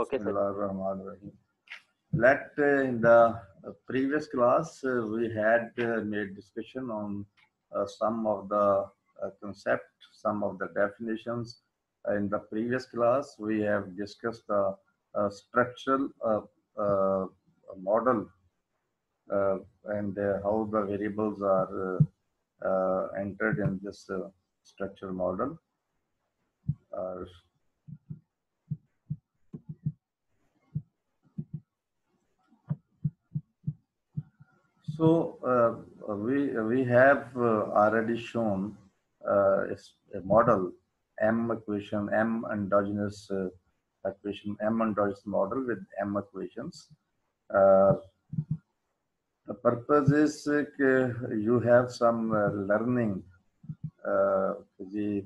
Okay, sir. Let uh, in the previous class uh, we had uh, made discussion on uh, some of the uh, concept, some of the definitions. in the previous class we have discussed the uh, structural model and how the variables are entered in this structural model. So uh, we we have uh, already shown uh, a model M equation M endogenous uh, equation M endogenous model with M equations. The purpose is you have some learning the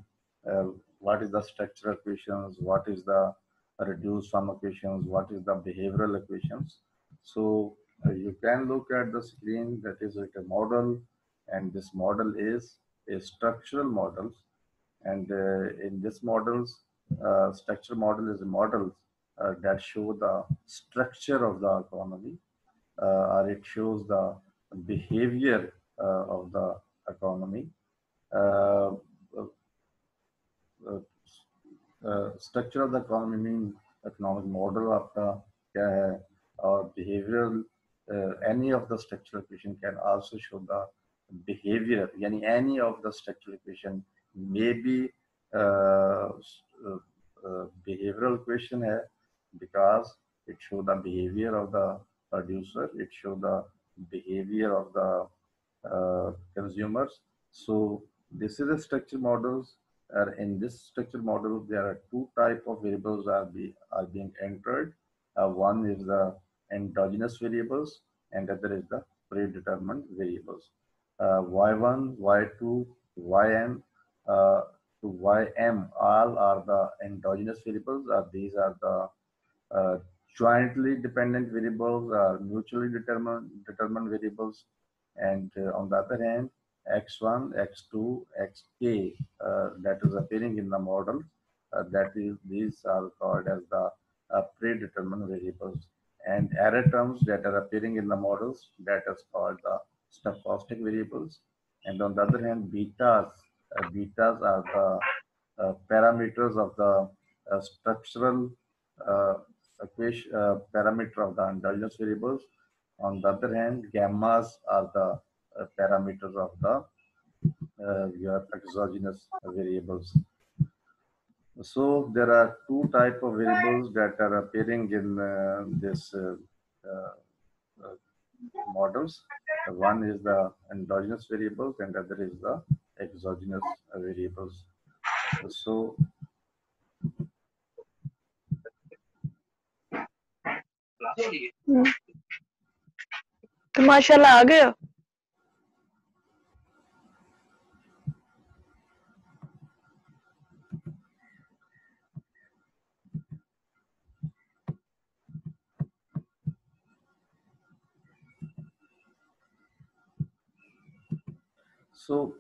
what is the structural equations, what is the reduced form equations, what is the behavioral equations. So uh, you can look at the screen that is like a model and this model is a structural model, and uh, in this models uh, structure model is a model uh, that show the structure of the economy uh, or it shows the behavior uh, of the economy. Structure of the economy means economic model of the or behavioral any of the structural equation can also show the behavior. Yani any of the structural equation may be uh, uh, uh, behavioral equation hai because it show the behavior of the producer it show the behavior of the uh, consumers. So this is a structure models uh, in this structure model there are two type of variables are be are being entered. Uh, one is the endogenous variables and other is the predetermined variables. Uh, y1, y2, yn uh, to ym all are the endogenous variables. Uh, these are the uh, jointly dependent variables or mutually determined determined variables. And uh, on the other hand, x1, x2, xk uh, that is appearing in the model. that is these are called as the predetermined variables and error terms that are appearing in the models that is called the stochastic variables. And on the other hand, betas, uh, betas are the uh, parameters of the uh, structural equation, parameter of the endogenous variables. On the other hand, gammas are the parameters of the your exogenous variables. So there are two type of variables that are appearing in uh, this uh, uh, models. One is the endogenous variables and other is the exogenous variables. So तो माशाल्लाह आ गया So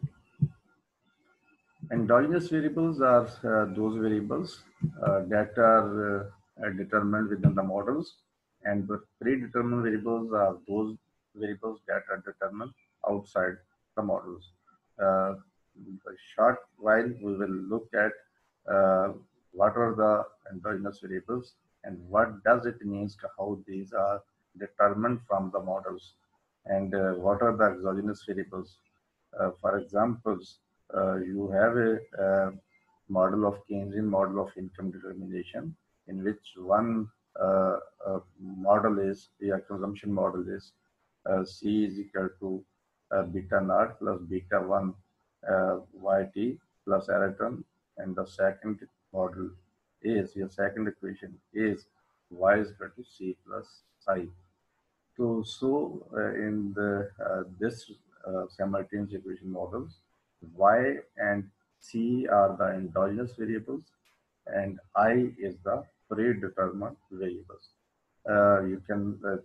endogenous variables are uh, those variables uh, that are uh, determined within the models. And the predetermined variables are those variables that are determined outside the models. Uh, a short while we will look at uh, what are the endogenous variables and what does it means to how these are determined from the models. And uh, what are the exogenous variables for example, uh, you have a, model of Keynesian model of income determination in which one uh, model is, the consumption model is C is equal to beta naught plus beta 1 yt plus term and the second model is your second equation is y is equal to c plus psi. So, so uh, in the uh, this uh, simultaneous equation models. Y and C are the endogenous variables and I is the predetermined variables. Uh, you can, uh,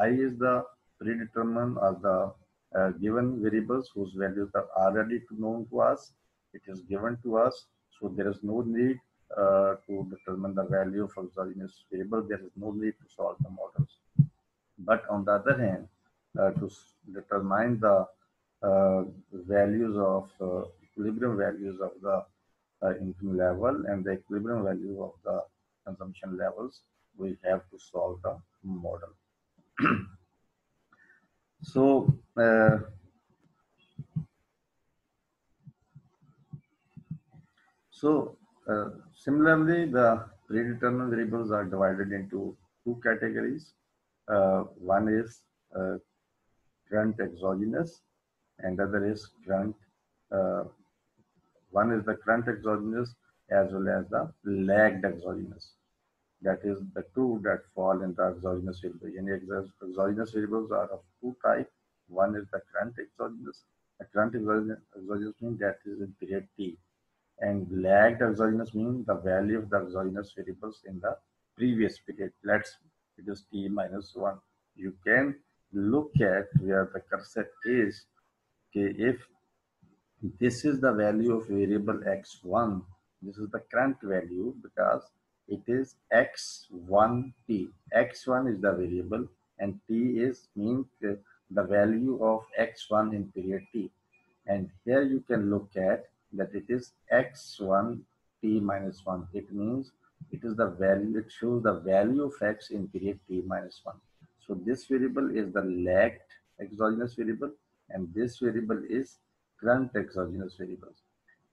I is the predetermined or the uh, given variables whose values are already known to us. It is given to us. So there is no need uh, to determine the value of exogenous variable, there is no need to solve the models. But on the other hand, to determine the uh, values of uh, equilibrium values of the uh, income level and the equilibrium value of the consumption levels, we have to solve the model. so, uh, so uh, similarly, the predetermined variables are divided into two categories. Uh, one is current exogenous and other is current uh, one is the current exogenous as well as the lagged exogenous. That is the two that fall in the exogenous variable. Any exogenous variables are of two types one is the current exogenous. The current exogenous, exogenous means that is in period t. And lagged exogenous means the value of the exogenous variables in the previous period. Let's it is t minus 1 you can look at where the cursor is okay if this is the value of variable x1 this is the current value because it is x1t x1 is the variable and t is means uh, the value of x1 in period t. And here you can look at that it is x1 t minus 1 it means it is the value it shows the value of x in period t minus 1 so this variable is the lagged exogenous variable and this variable is current exogenous variables.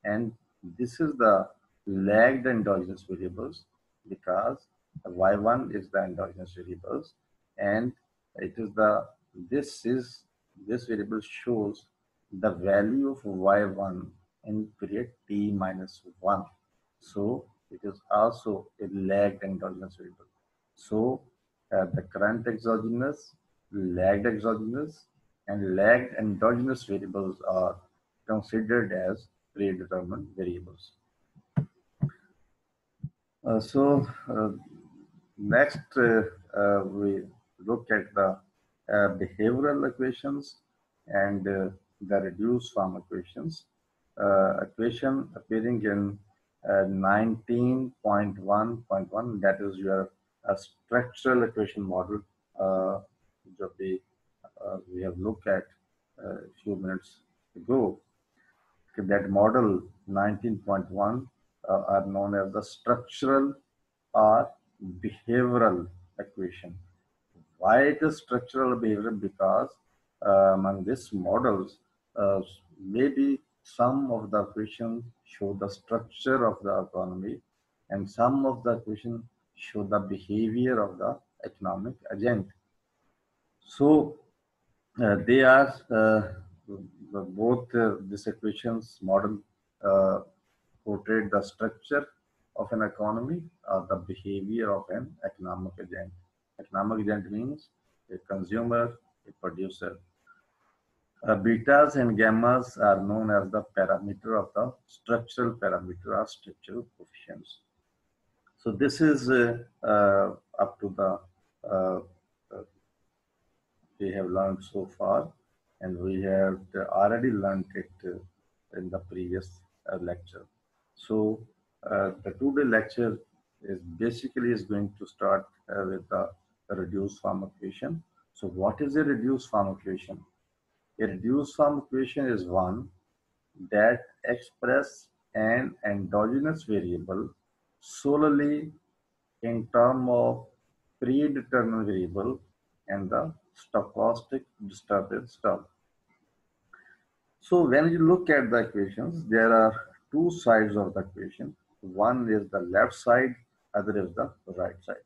And this is the lagged endogenous variables because y1 is the endogenous variables and it is the this is this variable shows the value of y1 in period t minus 1 so it is also a lagged endogenous variable so uh, the current exogenous, lagged exogenous, and lagged endogenous variables are considered as predetermined variables. Uh, so uh, next uh, uh we look at the uh, behavioral equations and the reduced form equations. equation appearing in 19.1.1 that is your structural equation model uh, we, uh, we have looked at uh, a few minutes ago. That model 19.1 uh, are known as the structural or behavioral equation. Why it is structural or behavioral? Because uh, among these models, uh, maybe some of the equations show the structure of the economy and some of the equations show the behavior of the economic agent. So uh, they are uh, both uh, these equations model uh, portray the structure of an economy or the behavior of an economic agent. Economic agent means a consumer, a producer. Uh, betas and gammas are known as the parameter of the structural parameter or structural coefficients. So this is uh, uh, up to the uh, we have learned so far and we have already learned it in the previous lecture. So the two-day lecture is basically is going to start with the reduced form equation. So what is a reduced form equation? A reduced form equation is one that express an endogenous variable solely in term of predetermined variable and the stochastic disturbance term. So when you look at the equations, there are two sides of the equation. One is the left side, other is the right side.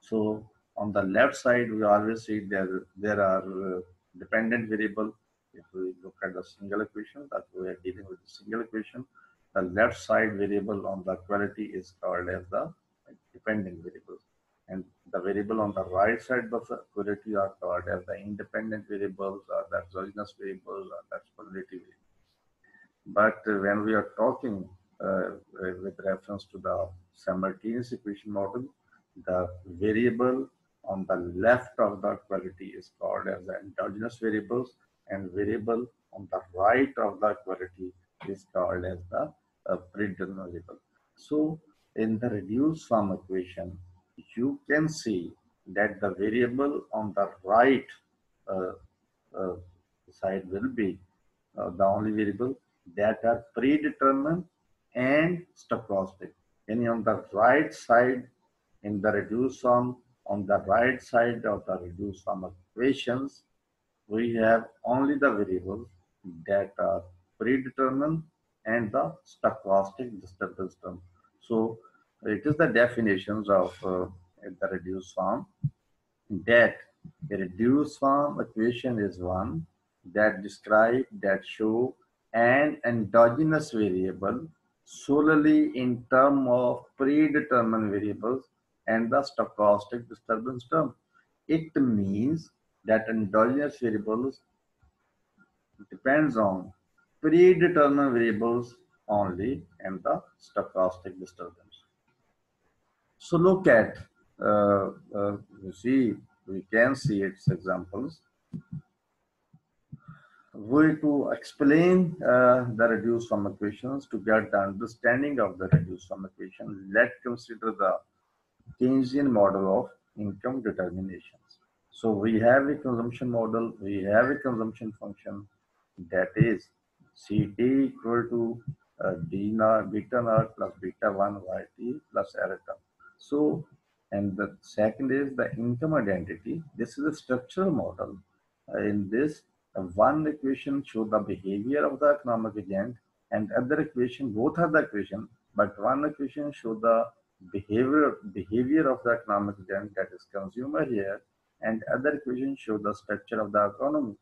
So on the left side, we always see there, there are uh, dependent variable. If we look at the single equation, that we are dealing with the single equation, the left side variable on the quality is called as the dependent variable. And the variable on the right side of the quality are called as the independent variables or the exogenous variables or the quality variables. But uh, when we are talking uh, with reference to the simultaneous equation model, the variable on the left of the quality is called as the endogenous variables and variable on the right of the quality is called as the uh, predetermined variable. So in the reduced form equation, you can see that the variable on the right uh, uh, side will be uh, the only variable that are predetermined and stochastic. And on the right side in the reduced form, on the right side of the reduced form equations, we have only the variables that are predetermined and the stochastic disturbance term. So it is the definitions of uh, the reduced form that a reduced form equation is one that describe, that show an endogenous variable solely in term of predetermined variables and the stochastic disturbance term. It means that endogenous variables depends on predetermined variables only and the stochastic disturbance. So look at, uh, uh, you see, we can see its examples. We to explain uh, the reduced form equations to get the understanding of the reduced form equation, let's consider the Keynesian model of income determinations. So we have a consumption model, we have a consumption function that is Ct equal to uh, d naught, beta naught plus beta 1 yt plus errata. So, and the second is the income identity. This is a structural model. Uh, in this, uh, one equation show the behavior of the economic agent and other equation, both are the equation, but one equation show the behavior behavior of the economic agent that is consumer here and other equation show the structure of the economy.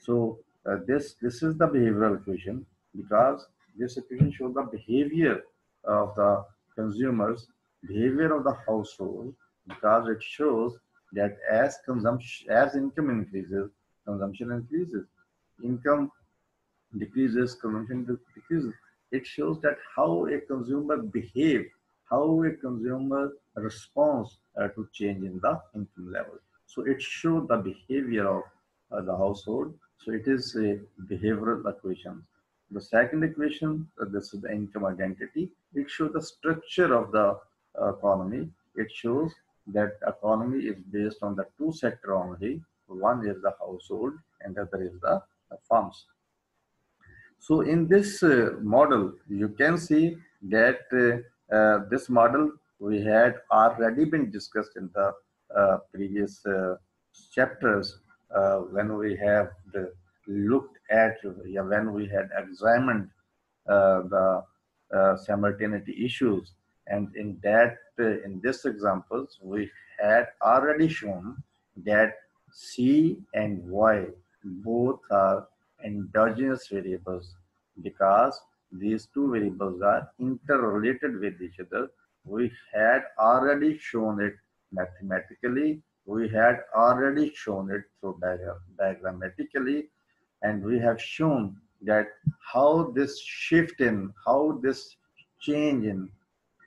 So uh, this this is the behavioral equation because this equation shows the behavior of the consumers, behavior of the household, because it shows that as consumption, as income increases, consumption increases. Income decreases, consumption decreases. It shows that how a consumer behave, how a consumer responds uh, to change in the income level. So it shows the behavior of uh, the household. So it is a behavioral equation. The second equation, uh, this is the income identity. It shows the structure of the uh, economy. It shows that economy is based on the two sector only. One is the household and the other is the farms. So in this uh, model, you can see that uh, uh, this model we had already been discussed in the uh, previous chapters Uh, when we have the, looked at yeah, when we had examined uh, the uh, simultaneity issues. And in that in this examples we had already shown that c and y both are endogenous variables because these two variables are interrelated with each other. We had already shown it mathematically we had already shown it through diagram diagrammatically and we have shown that how this shift in how this change in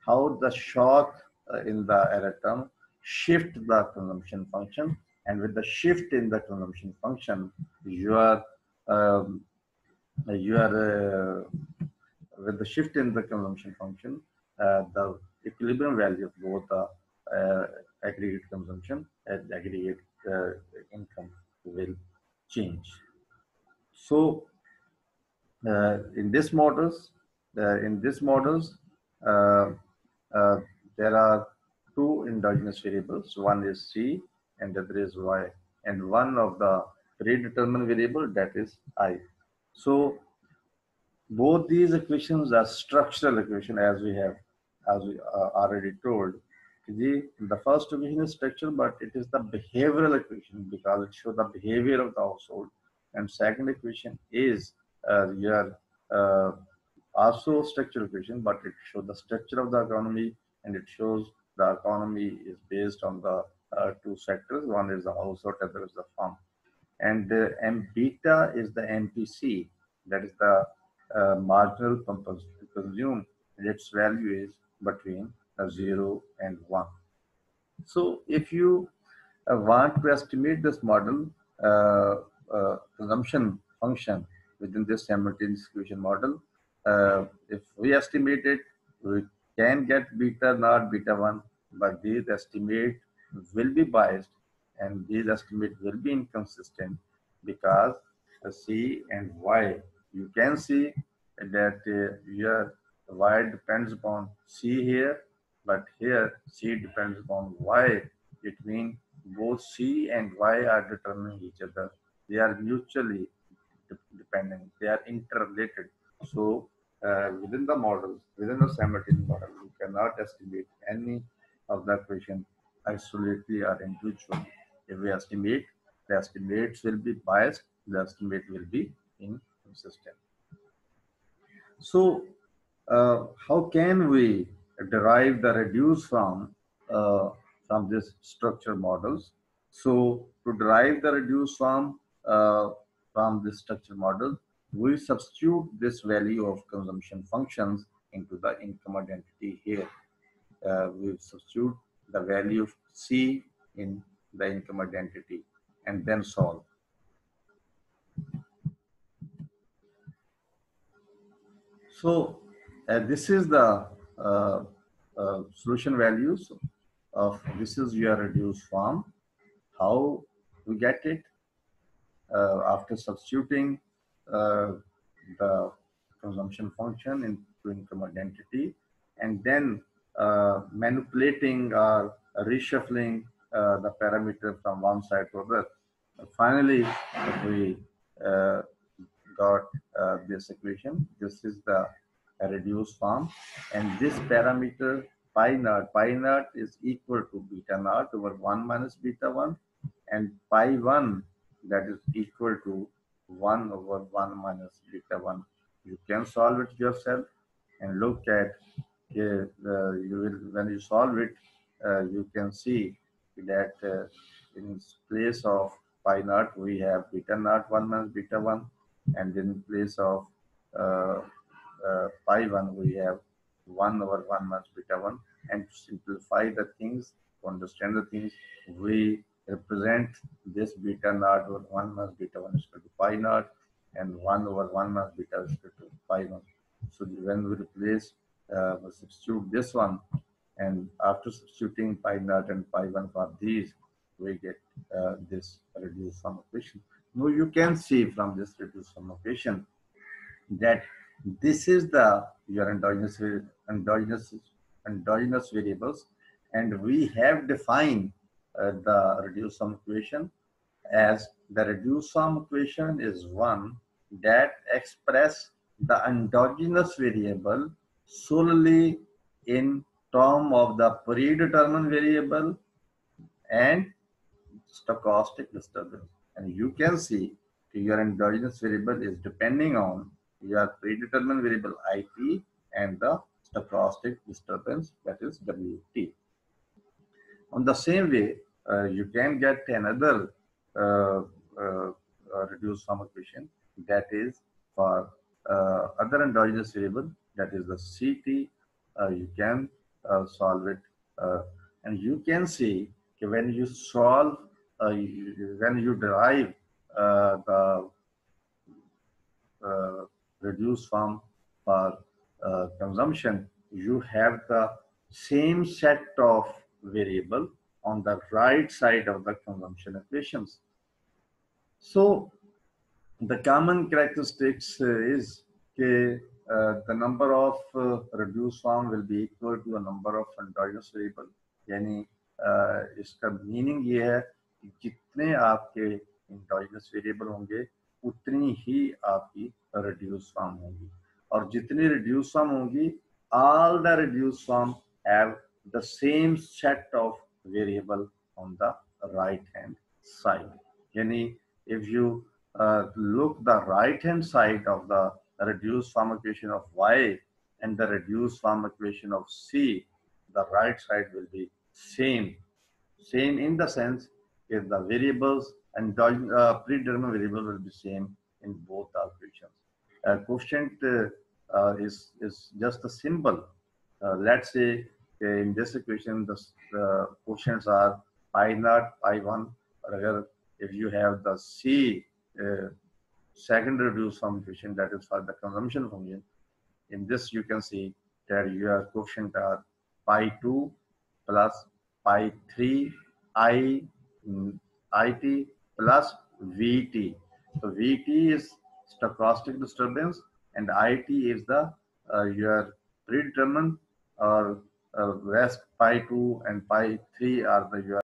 how the shock uh, in the error term shift the consumption function and with the shift in the consumption function you are um, you are uh, with the shift in the consumption function uh, the equilibrium value of both the uh, aggregate consumption and aggregate uh, income will change so uh, in this models in this models uh, there are two endogenous variables. One is C and the other is Y. And one of the predetermined variable that is I. So both these equations are structural equation as we have, as we uh, already told. The, the first equation is structural, but it is the behavioral equation because it shows the behavior of the household. And second equation is uh, your uh, also structural equation, but it shows the structure of the economy and it shows the economy is based on the uh, two sectors. One is the household, other is the farm. And uh, M beta is the MPC, that is the uh, marginal propensity to consume, and its value is between 0 and 1. So if you uh, want to estimate this model, uh, uh, function within this simultaneous equation model, uh, if we estimate it, we can get beta naught, beta 1, but these estimate will be biased and these estimate will be inconsistent because C and Y, you can see that uh, here Y depends upon C here, but here C depends upon Y. It means both C and Y are determining each other. They are mutually dependent. They are interrelated. So uh, within the model, within the simultaneous model, you cannot estimate any of the equation isolatedly or individually. If we estimate, the estimates will be biased, the estimate will be inconsistent. So uh, how can we derive the reduced form uh, from this structure models? So to derive the reduced form uh, from this structure model, we substitute this value of consumption functions into the income identity here. Uh, we substitute the value of C in the income identity and then solve. So uh, this is the solution values of this is your reduced form. How we get it? Uh, after substituting uh, the consumption function into income identity and then uh, manipulating or reshuffling uh, the parameter from one side to the other. Finally, we uh, got uh, this equation. This is the reduced form. And this parameter pi naught, pi naught is equal to beta naught over 1 minus beta 1 and pi 1 that is equal to 1 over 1 minus beta 1. You can solve it yourself and look at uh, you will when you solve it uh, you can see that uh, in place of pi naught we have beta naught 1 minus beta 1 and in place of uh, uh, pi 1 we have 1 over 1 minus beta 1 and to simplify the things to understand the things we represent this beta naught over 1 minus beta 1 is equal to pi naught and 1 over 1 minus beta is equal to pi 1 so when we replace uh, we substitute this one and after substituting pi naught and pi 1 for these we get uh, this reduced form equation. Now you can see from this reduced form equation that this is the your endogenous endogenous endogenous variables and we have defined uh, the reduced form equation as the reduced form equation is one that express the endogenous variable solely in term of the predetermined variable and stochastic disturbance. And you can see your endogenous variable is depending on your predetermined variable IP and the stochastic disturbance that is WT. On the same way, uh, you can get another uh, uh, uh reduced form equation that is for uh, other endogenous variable that is the CT. Uh, you can solve it and you can see when you solve you, when you derive the reduced form for uh, consumption, you have the same set of variable on the right side of the consumption equations. So the common characteristics uh, is that uh, the number of uh, reduced form will be equal to the number of endogenous variable यानी इसका meaning ये है कि जितने आपके endogenous variable होंगे उतनी ही आपकी रिड्यूस फॉर्म होगी। और जितनी रिड्यूस फॉर्म होगी all the reduce form have the same set of variable on the right hand side यानी if you look the right hand side of the reduce form equation of Y and the reduce form equation of C the right side will be same same in the sense if the variables and uh, predetermined variable will be same in both the equations. Uh, quotient uh, uh, is, is just a symbol. Uh, let's say in this equation, the uh, quotients are pi naught, pi 1, or if you have the C uh, second reduced form equation that is for the consumption function, in this you can see that your coefficient are pi 2 plus pi 3 i mm, it plus vt. So vt is stochastic disturbance and it is the uh, your predetermined or uh, whereas pi 2 and pi 3 are the your